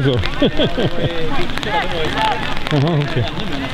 ないぞ。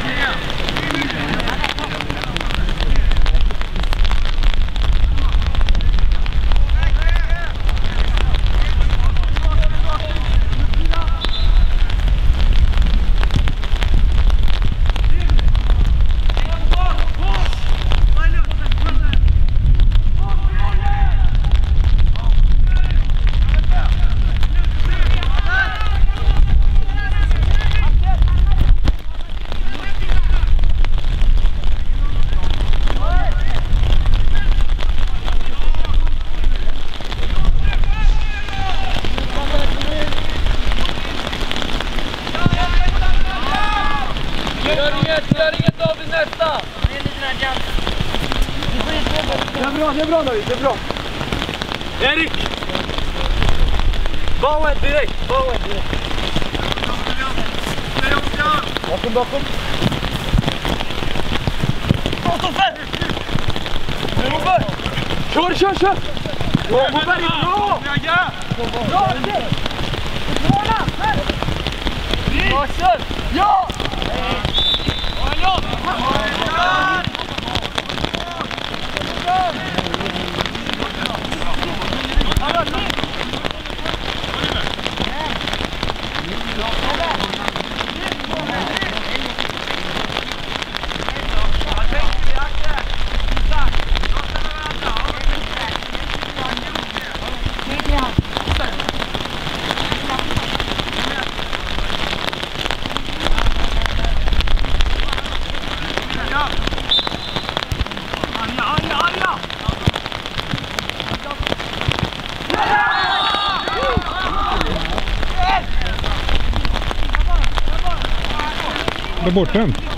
bortdömd.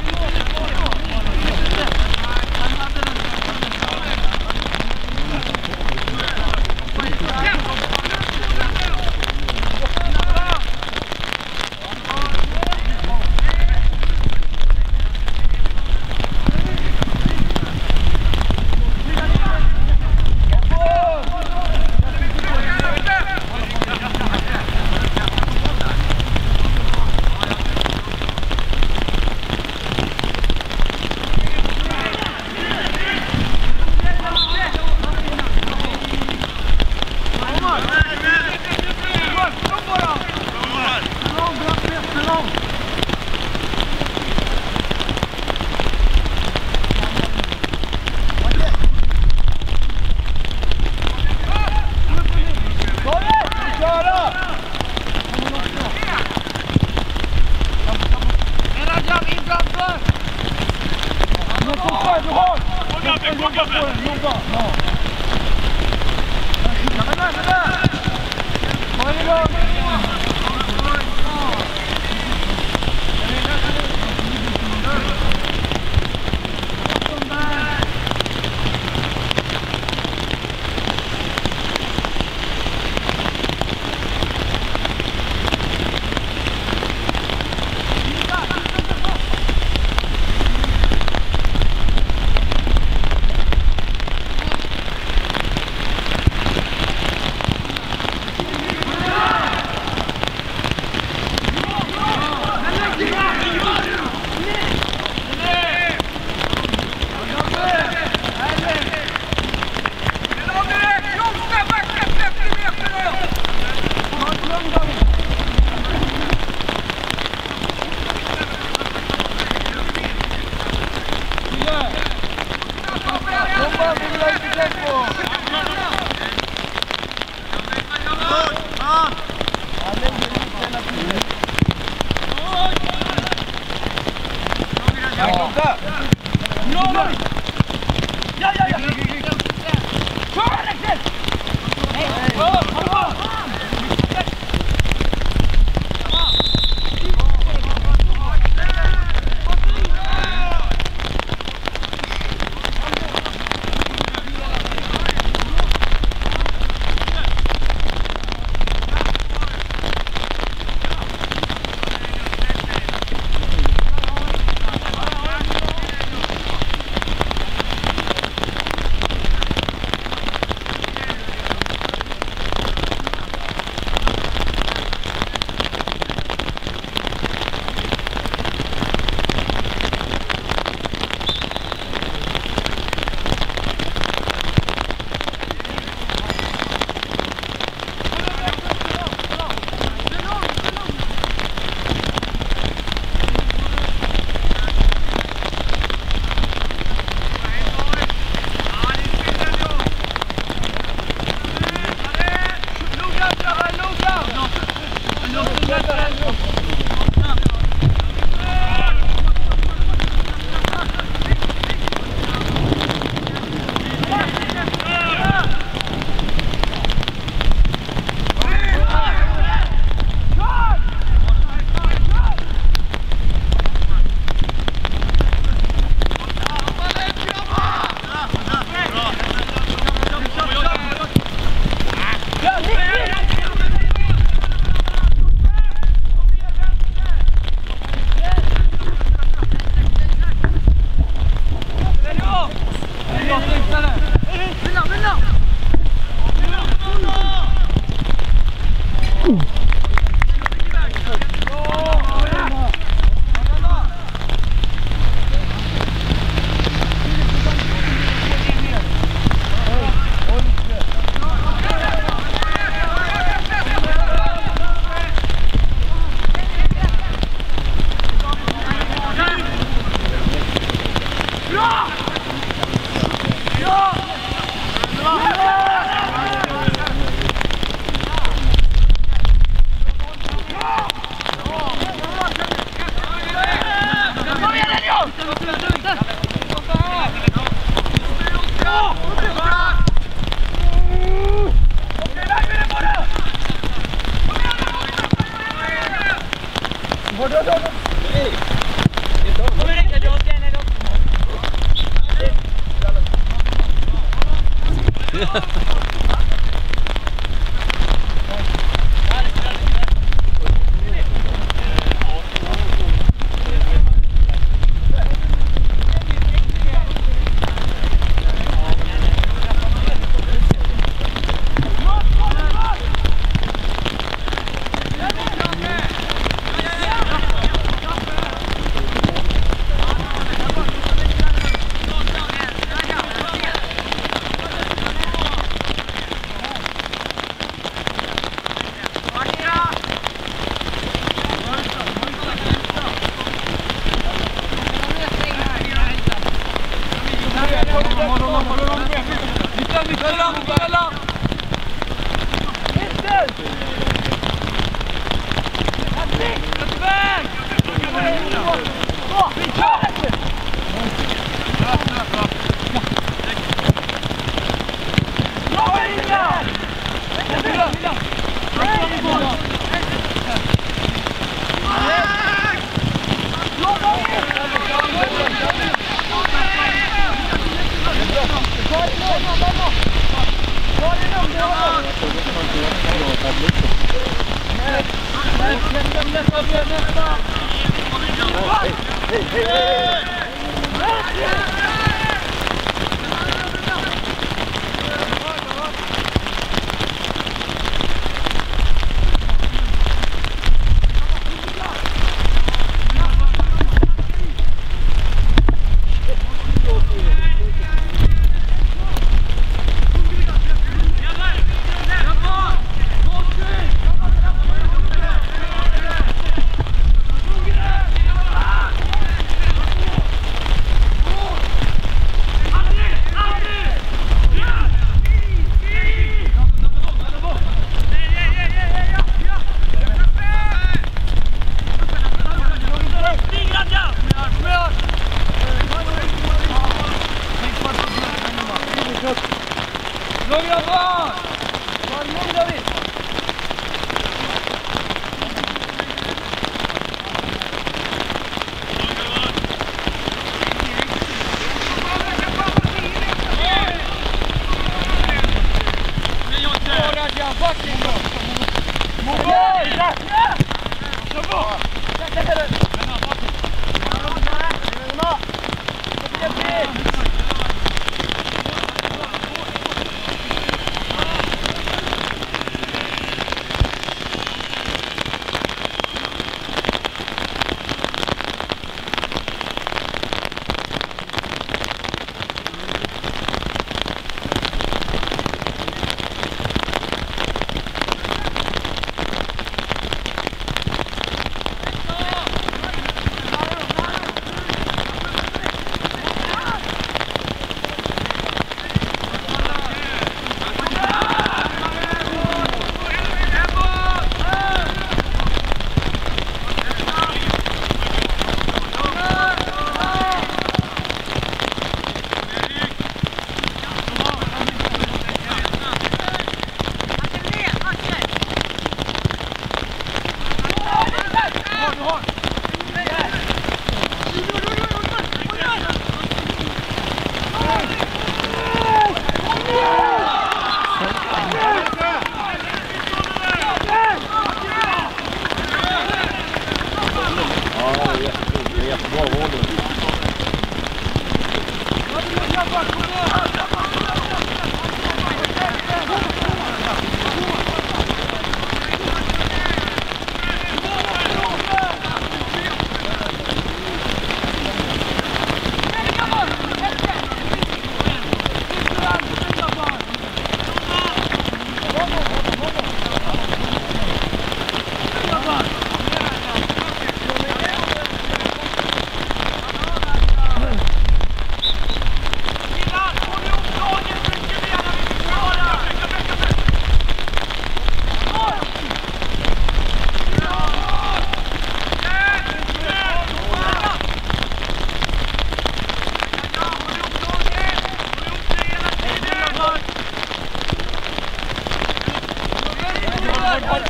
Come on.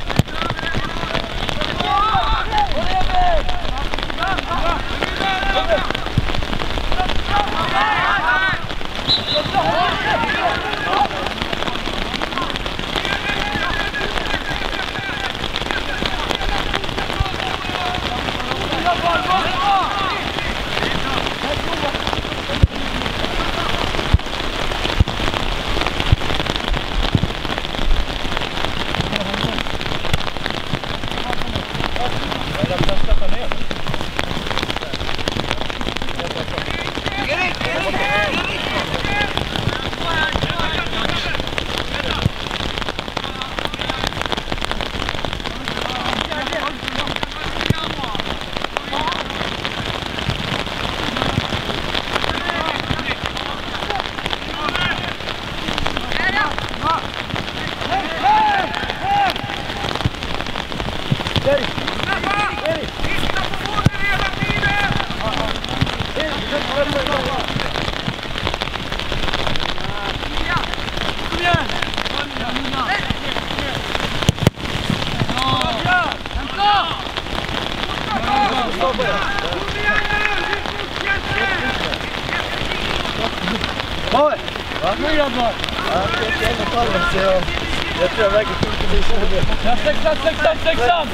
palma, seu. Eu trabalho com tudo que deixa eu ver. Já sei que já sei que já sei que já.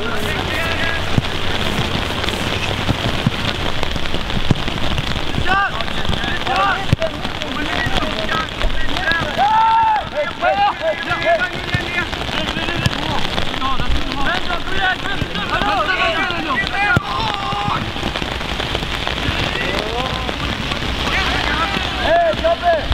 Hey, stop it!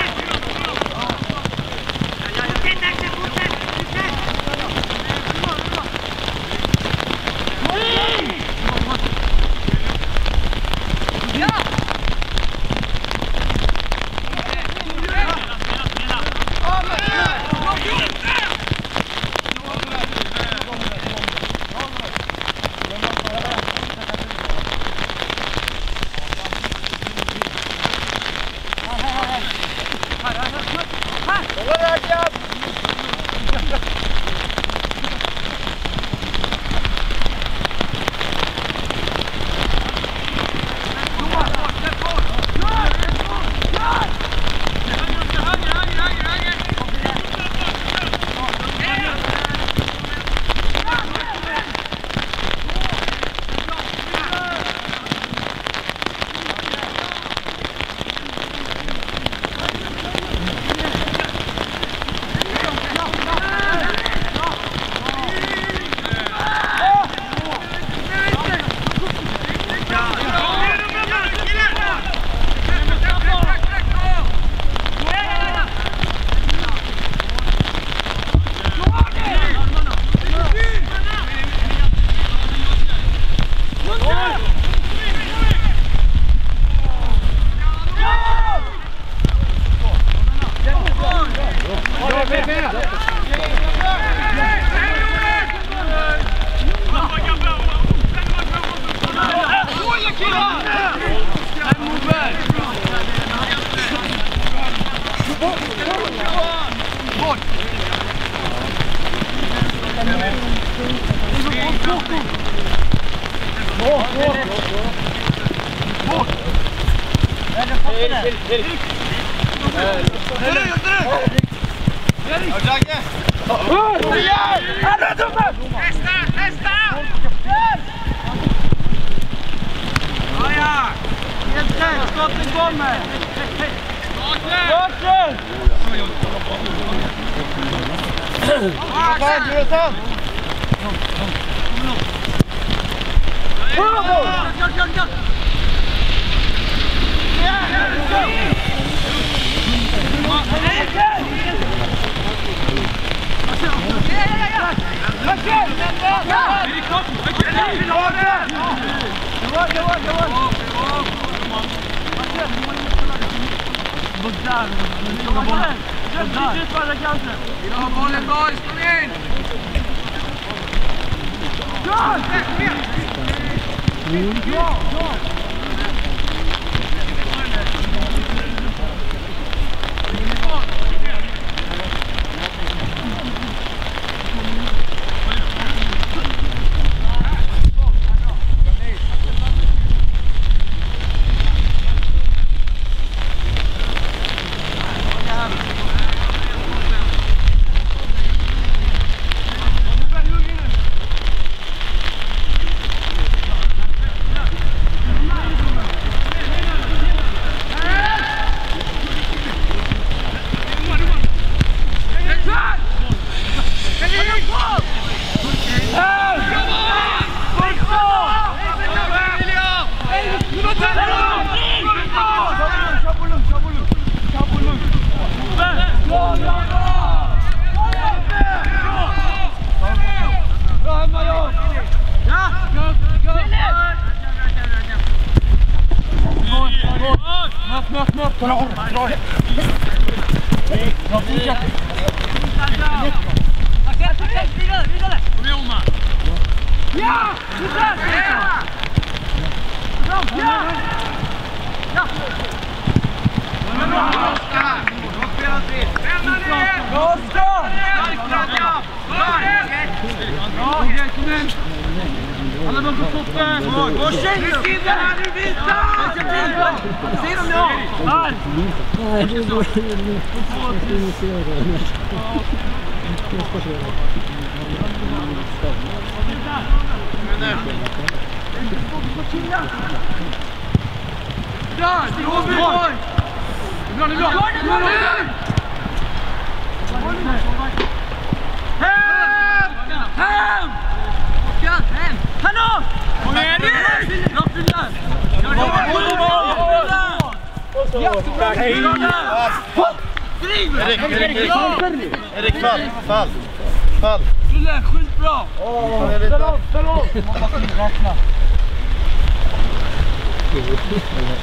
man! Watson! Watson! Watson! Bravo! Go, go, go! Yeah, yeah, let's go! Yeah, yeah, yeah! Let's go! Boxdaan, Boxdaan. Dit is waar de kansen. Hier op volle boys, kom in. Go! Go! Go!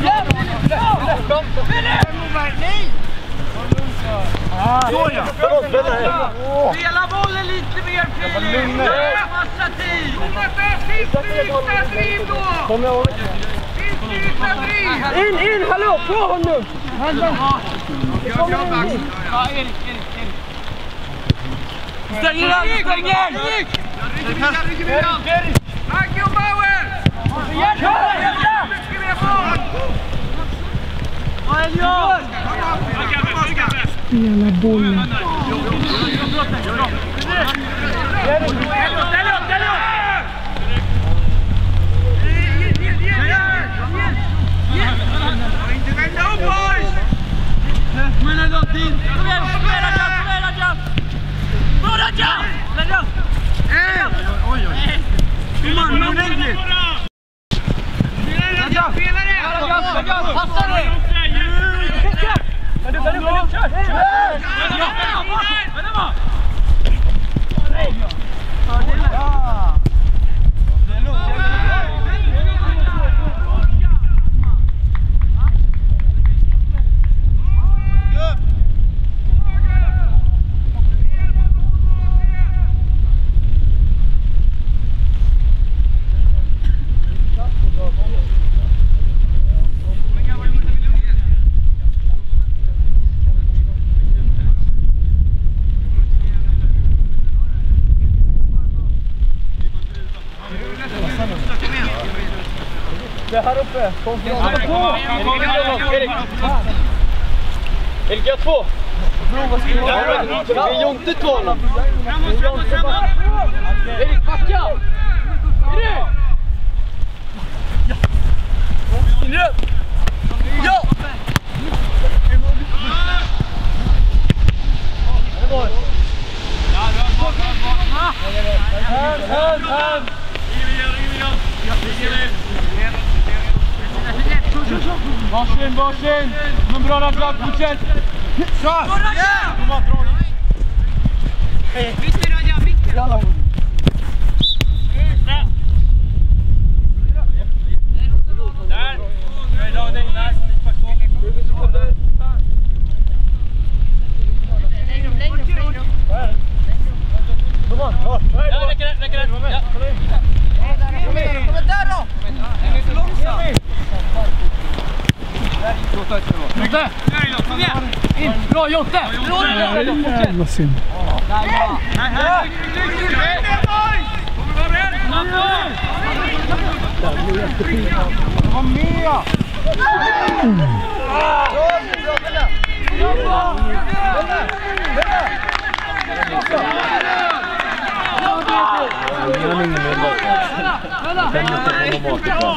Nej! Spela bollen lite mer Filip! Massa tid! Sista driv då! In, in, hallå! På honom! Ja, Erik, Erik, Erik. Stäng in han, stäng in! Jag rycker mig, jag rycker mig! Agge och Bauer! Kör! Pela bola. Bror, Adjan! Adjan! Ey! Oj, oj! Hur många lägger? jag! Spela det! Passa dig! Vänta, vänta, vänta! Kör! Kör! Vänta! Vänta! Confiance. Bra Jonte! Bra Jonte! Jävla synd. Kom med! Han har ingen medverkan. Den måste komma bort ifrån.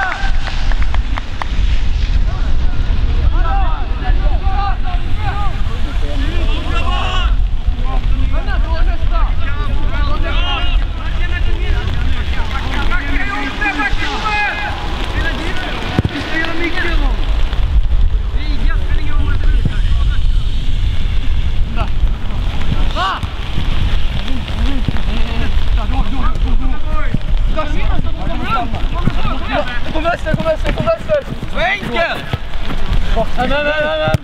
laisse, laisse, on non, non.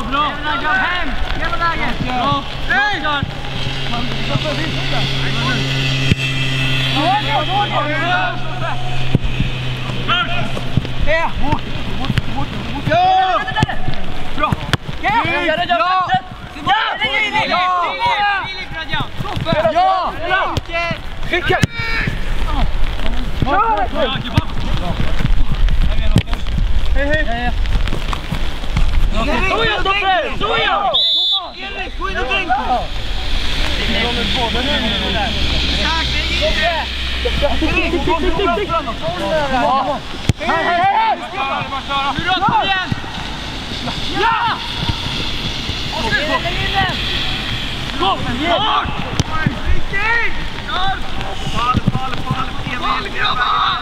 Bra, bra! Hela läget, hem! Hela läget! Bra! Bra! Stoja do przodu! Stoja! Kierunek, płyn do ręki! Tak, nie idzie! Hej, hej, hej! Hurra, igen! Ja! Kom! Bort! Fall, fall, fall! Fall grabbar!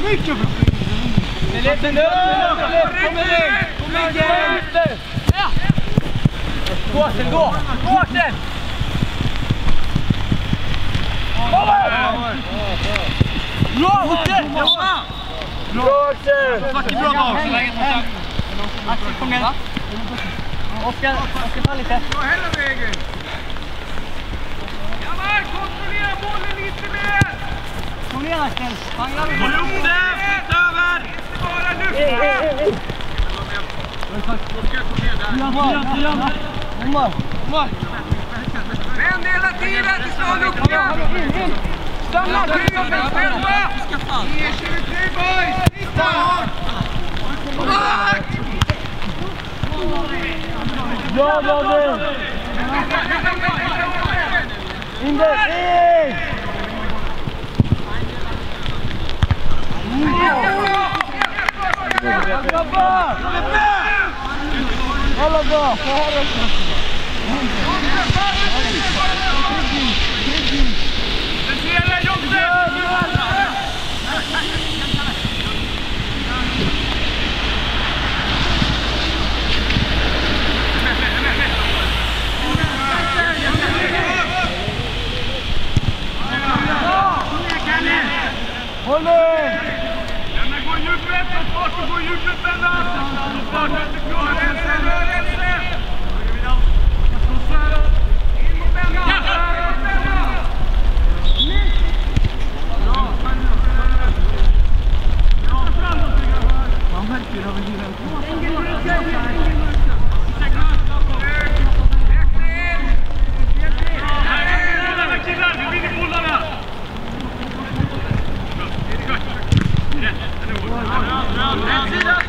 Mycket bra! Det är lite lugnt! Kom igen! Myggen! Ja! Gåsen, gå! Gåsen! Bra Husse! Bra Axel! Snacka bra dag! Axel, kom igen! Oskar, Oskar, ta lite! Dra hela vägen! Grabbar, kontrollera bollen lite mer! Kom igen Axel! Håll upp den! Flytt över! Inte bara lyfta! Vem tiden tills någon uppger! Stanna klubben själva! Ni är 23 boys! Titta! Tack! Ja, David! In the in! Bravo! Hello, go. Olé! Já não aguento!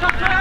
Let's go!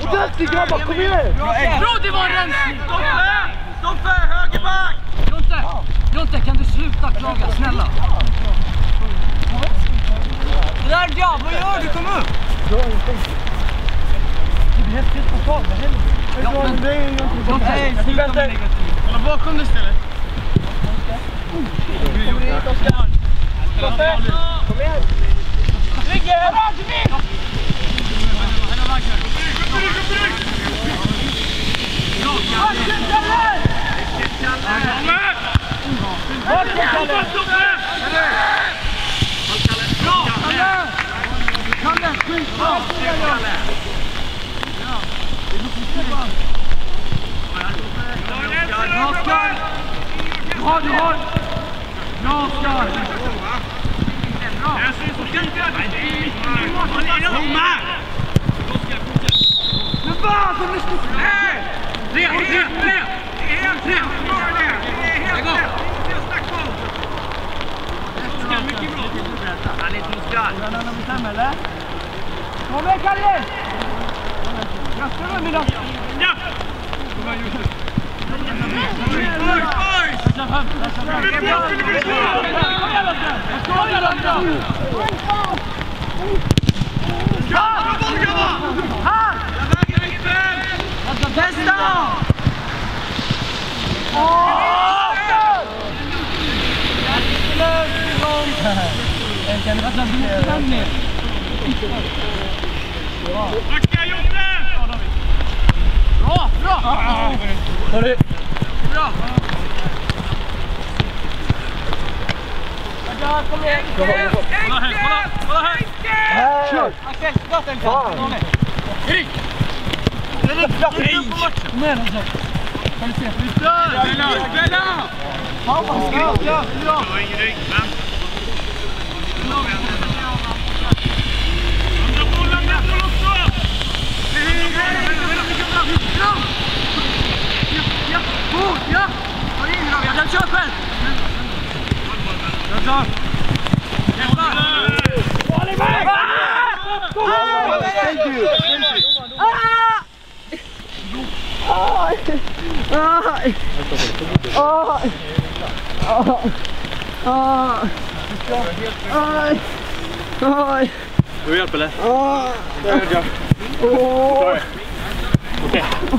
Ordentligt grabbar, kom igen! Bra, det var en rensning! Stoffe, högerback! Jonte, Jonte, kan du sluta klaga, snälla? Radja, vad gör du? Kom upp! Ja, men, Jonte, sluta med negativ. Kolla bakom dig istället. Kom igen! Ligger! Bra, du har! Bra, Oskar! Men vad? Han är ett muskal. Kom igen Kalle! كان غدا بنت Testa! Bra, bra! Sorry. Bra! Kom igen! Kolla här, kolla, kolla här! Här! Axel, dra den Fan. Kom med. Nej! Kom igen, Axel. Kan du se? Fan vad skriker! Jag kör själv!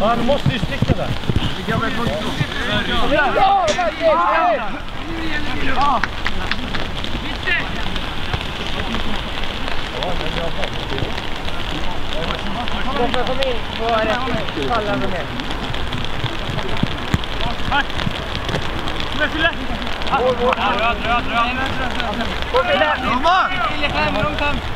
Han måste ju sticka där. Låt mig komma in på rätt fallande med. Tack! Kom igen, Fille! Röd, röd, röd! Kom igen! Kom igen!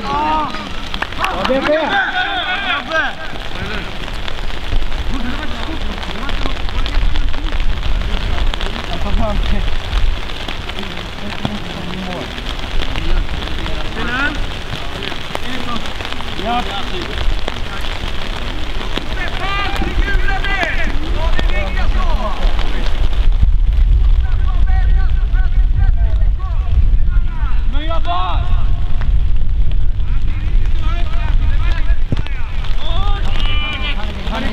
Oh, Yeah.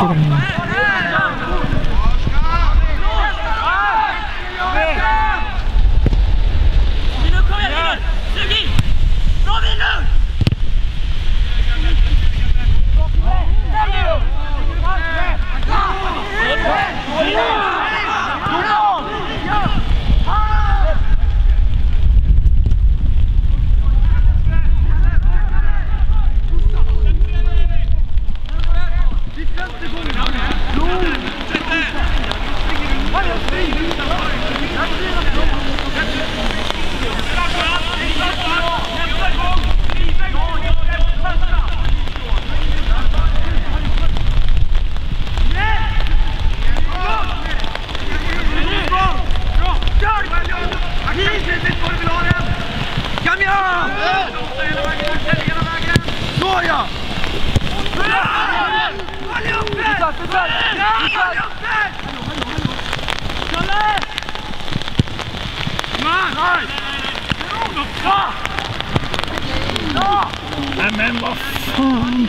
Kom. fram! Såja! Allihop! Allihop! Nej men vad fan!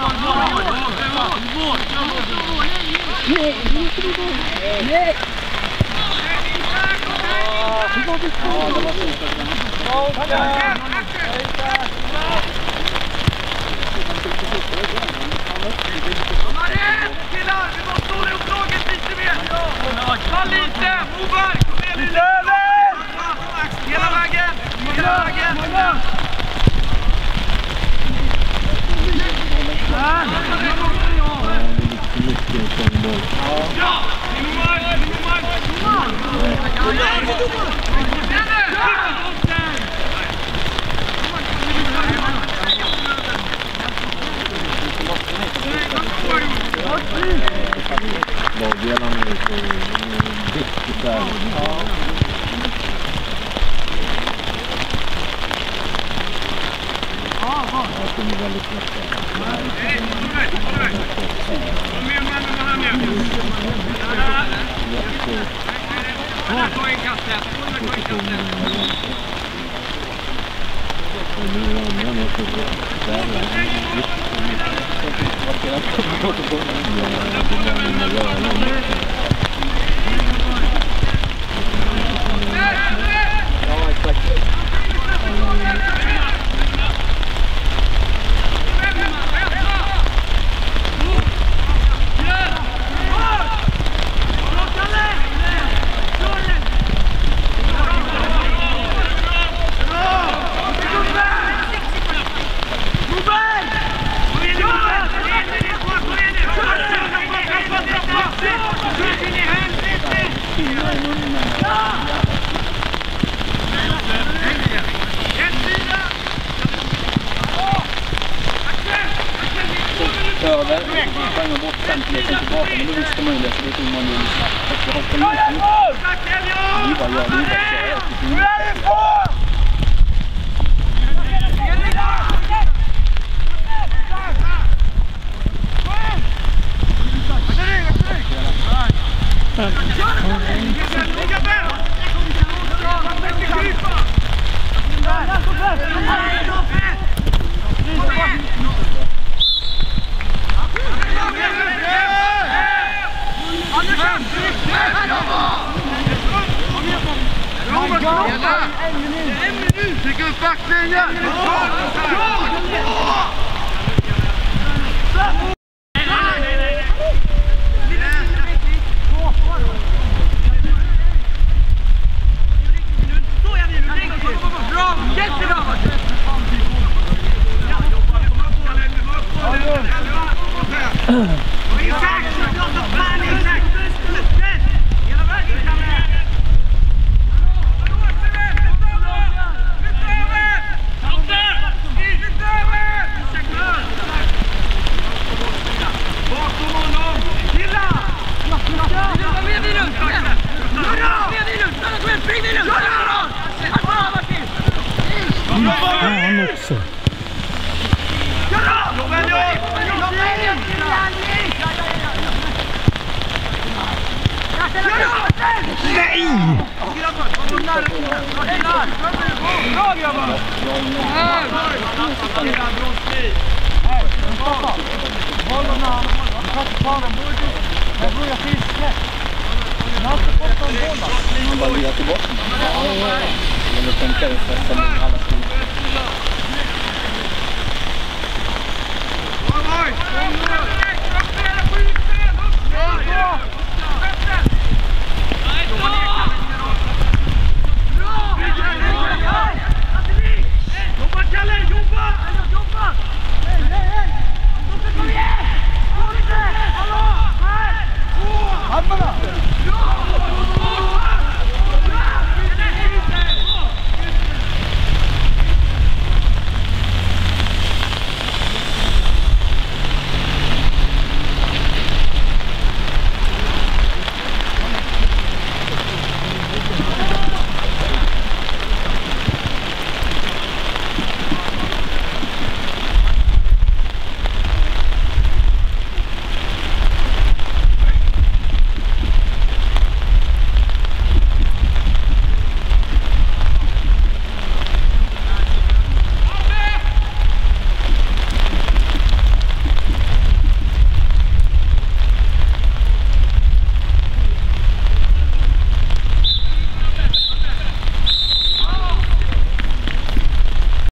Nej, nej! Kom igen! Vi måste hålla upp laget lite mer! Ta lite! Moberg! Kom igen lille! Hela vägen! Hela vägen! Come on, come on. Jag börjar fiska. Jag har inte fått någon boll. Han bara lirat till botten. Det gäller att tänka just det som alla skulle. Jobba, Kalle! Jobba! Jobba! Hej, hej! Hat man das?